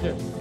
Good.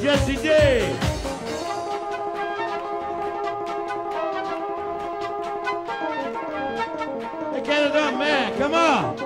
Jesse D. he did. Get it up, man. Come on.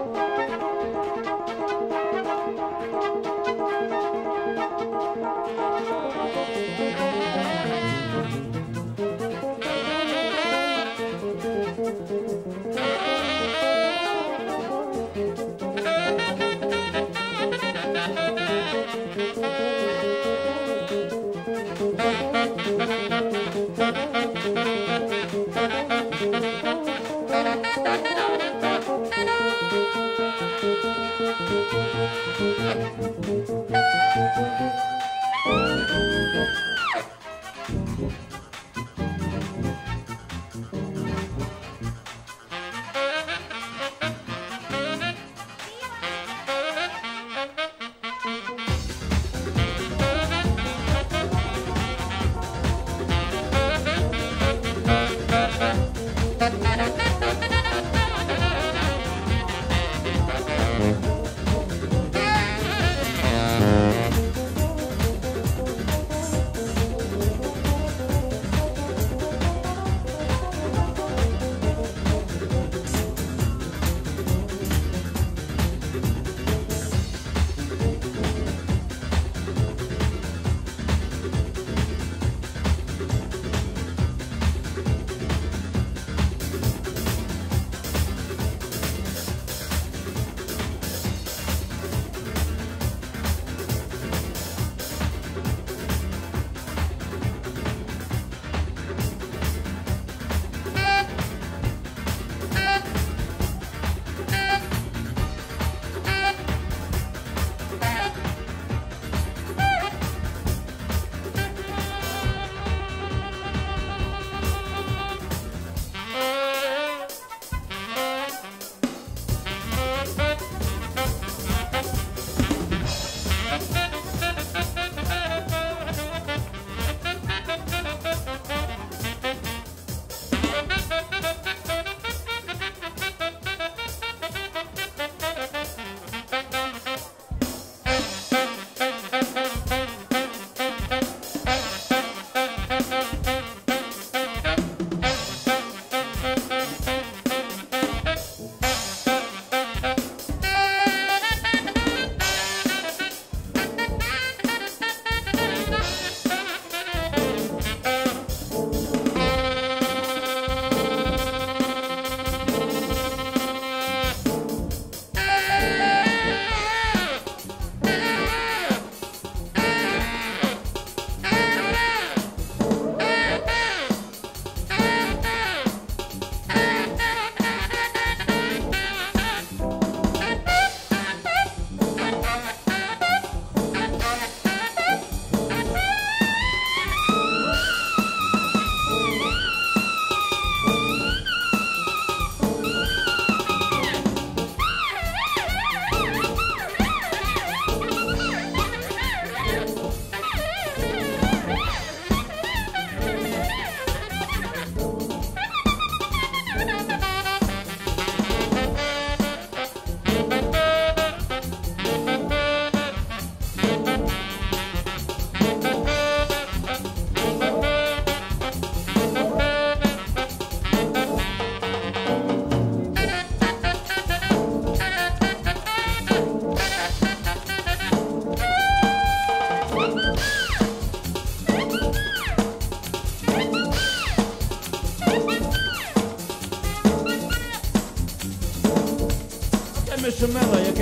Mr. Melle, you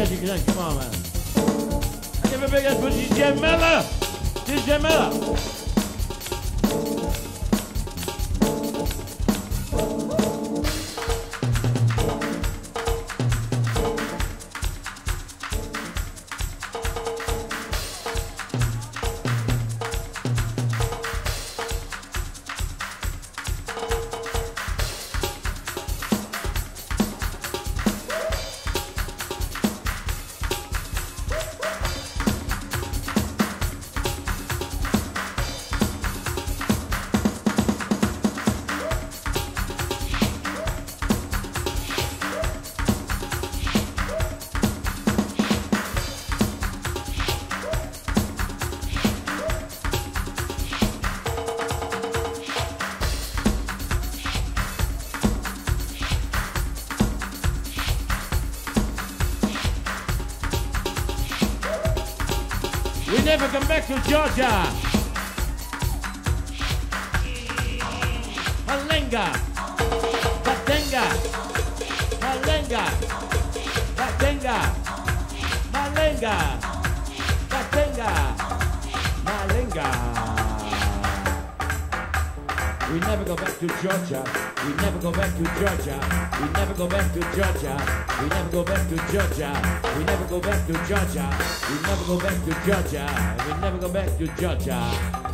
come on, man. I give a big ass for DJ Melle! DJ Melle! Never come back to Georgia. Malenga, Batenga, Malenga, Batenga, Malenga, Batenga, Malenga. We never go back to Georgia. We never go back to Georgia. We never go back to Georgia. We never go back to Georgia. We never go back to Georgia. We never go back to Georgia. We never go back to Georgia.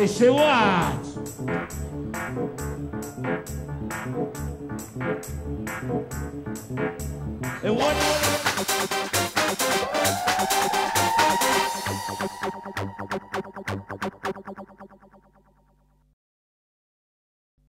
Encheu o ar.